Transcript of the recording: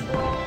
you.